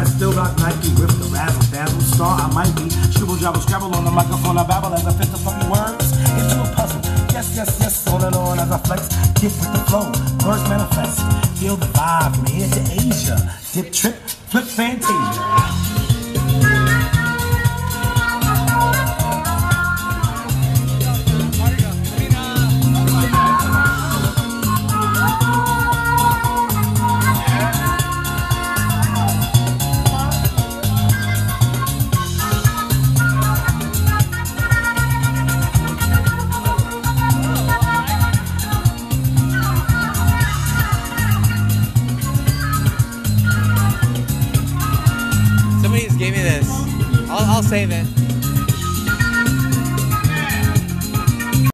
I still rock Nike with the razzle dazzle star. I might be scribble jabble scrabble on the microphone. I babble as I fit the funky words into a puzzle. Yes, yes, yes, on and on as I flex. Get with the flow, words manifest. Feel the vibe from here to Asia. Dip, trip, flip, fantasia. Somebody just gave me this. I'll, I'll save it.